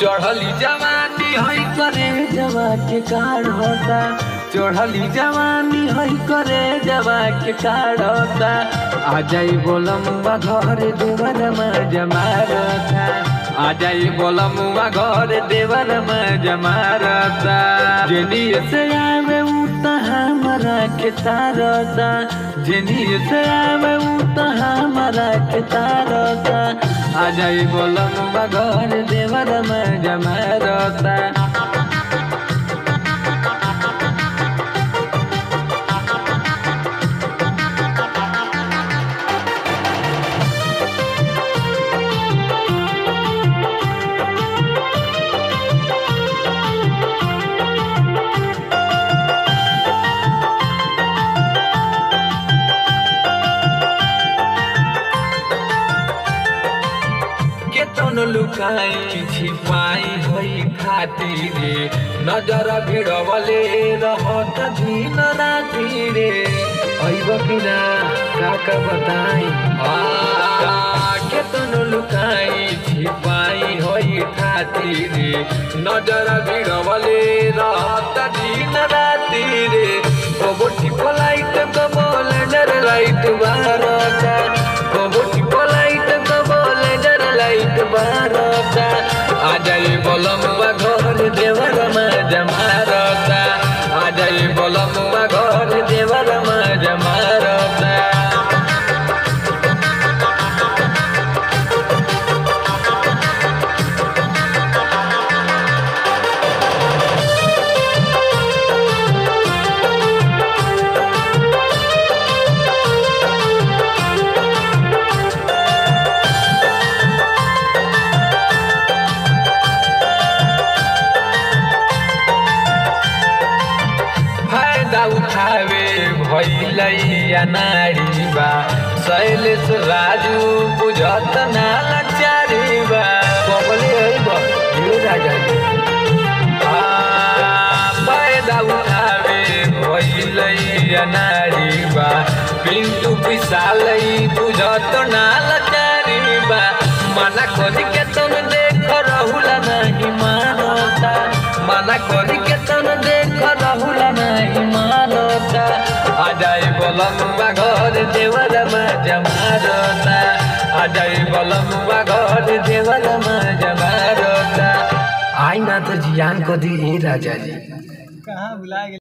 चढ़ली जवानी हई करे जवा के होता। चढ़ली जवानी हई करे जवा के काढ़ होता। आ जाई बोलमुआ घर देवर में जमारता। आ जाई बोलमुआ घर देवर में जमारता। जेनी से आवे उ त हमरा के तारता। जेनी से आवे उ त हमरा के तारता। आ जाई बोलम घर देवर में जमारता। केतन মন লুকাই কিছু পাই হই খাতিরে। নজর ভিড় বলে রহত দিন রাতিরে আইব কিনা কাকা বতাই কেতন লুকাই পাই হই খাতিরে। নজর ভিড় বলে রহত দিন রাতিরে बारता आ जाई बोलम घर देवर में। फ़ायदा उठावे भैलैया नारी बा। शैलेश राजू बुझत ना लाचारी बा है राजा उठावे भैलैया नारी बा। पिंटू पिसालै बुझत ना लाचारी बा मना करी के तुम देख रहुला नहीं मानता। मना करी देवर अजय बोलमुआ घर में आई ना तो जियान को दी राजा जी। कहाँ गेल